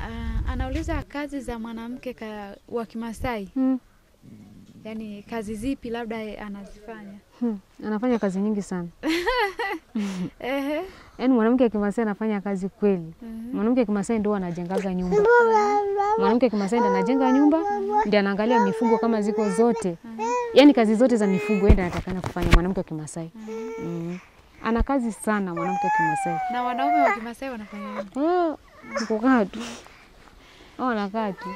Ah, anauliza kazi za mwanamke ka, wa Kimasai, Hmm. yaani kazi zipi labda anazifanya? Hmm. Anafanya kazi nyingi sana. yani Yaani mwanamke wa Kimasai anafanya kazi kweli. Mwanamke wa Kimasai ndo anajengaga nyumba. Mwanamke wa Kimasai ndo anajenga nyumba, ndio anaangalia mifugo kama ziko zote. Yaani kazi zote za mifugo yeye anatakana kufanya mwanamke wa Kimasai. Mm. Ana kazi sana mwanamke wa Kimasai. Na wanaume wa Kimasai wanafanya nini? Oh, kukaa tu. Oh, anakaa tu.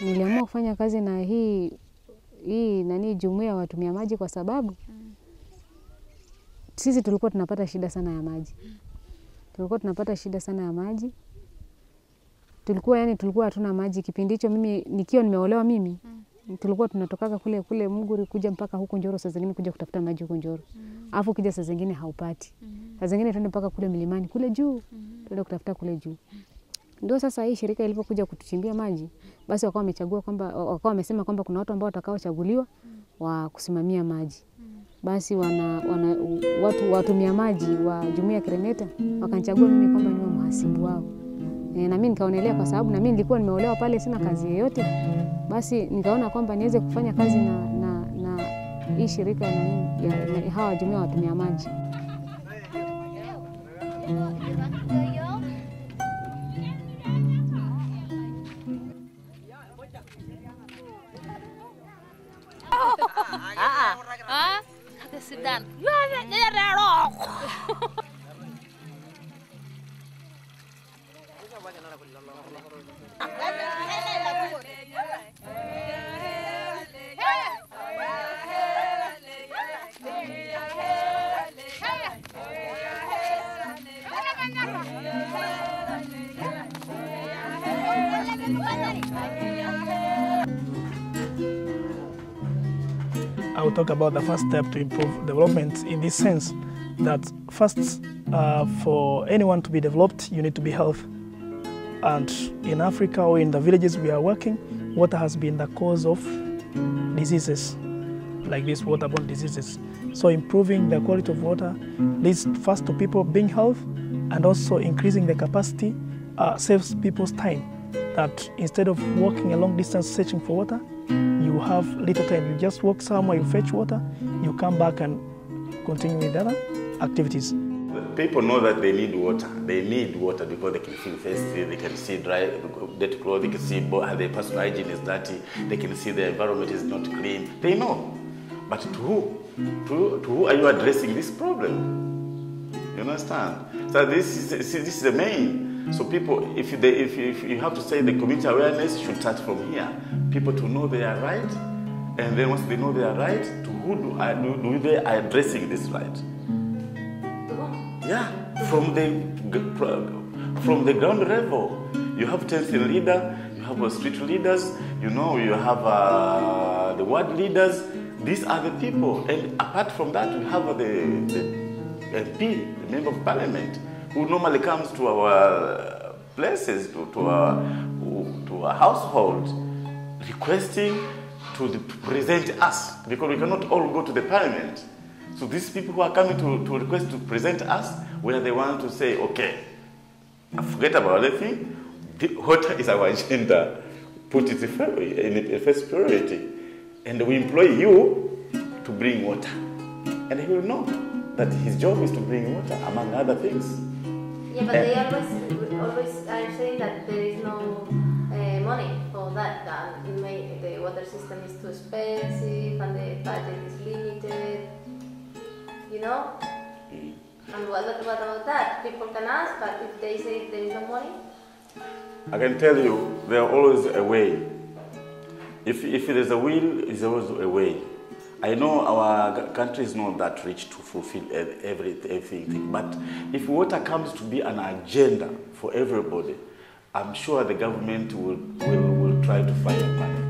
Niliamua kufanya kazi na hii hii nani jumuiya ya watumia maji kwa sababu sisi tulikuwa tunapata shida sana ya maji. Tulikuwa tunapata shida sana ya maji. Tulikuwa yani tulikuwa hatuna maji kipindi hicho mimi nikiwa nimeolewa mimi. mm. Tulikuwa tunatokaga kule kule Muguri kuja mpaka huku Njoro saa zingine kuja kutafuta maji huko Njoro. mm. afu ukija saa zingine haupati. mm. Saa zingine tuende mpaka kule milimani kule juu. mm. Tuende kutafuta kule juu. Ndio sasa hii shirika ilipokuja kutuchimbia maji, basi wakawa wamechagua kwamba wakawa wamesema kwamba kuna watu ambao watakaochaguliwa wa kusimamia maji. Basi wana, wana watu watumia maji wa jumuiya ya Kremeta wakanichagua mimi kwamba niwe mhasibu wao. E, na mimi nikaonelea kwa sababu na mimi nilikuwa nimeolewa pale sina kazi yoyote. Basi nikaona kwamba niweze kufanya kazi na, na, na hii shirika na, ya, na hawa jumuiya ya watumia maji. I will talk about the first step to improve development in this sense that first, uh, for anyone to be developed, you need to be healthy. And in Africa or in the villages we are working, water has been the cause of diseases like these waterborne diseases. So improving the quality of water leads first to people being healthy and also increasing the capacity uh, saves people's time. That instead of walking a long distance searching for water, you have little time. You just walk somewhere, you fetch water, you come back and continue with other activities. People know that they need water. They need water because they can feel thirsty, they can see dry, dirty clothes, they can see their personal hygiene is dirty, they can see the environment is not clean. They know. But to who? To, to who are you addressing this problem? You understand? So this is, this is the main. So people, if, they, if, you- if you have to say the community awareness should start from here. People to know they are right, and then once they know they are right, to who do, I, do, do they are addressing this right? Yeah, from the from the ground level, you have council leader, you have street leaders, you know, you have uh, the ward leaders. These are the people, and apart from that, we have the, the MP, the member of parliament, who normally comes to our uh, places, to, to our to our household, requesting to, the, present us because we cannot all go to the parliament. So these people who are coming to, to request to present us, we are the ones to say, okay, forget about everything. Water is our agenda. Put it in the first priority. And we employ you to bring water. And he will know that his job is to bring water, among other things. Yeah, but they always always are saying that there is no uh, money for that. That may, the water system is too expensive and the budget is limited. You know. And what, what about that? People can ask, but if they say there is no money, I can tell you, there are always a way. If, if there's a will, there's always a way. I know our country is not that rich to fulfill ev- every, everything, but if water comes to be an agenda for everybody, I'm sure the government will, will, will try to find a.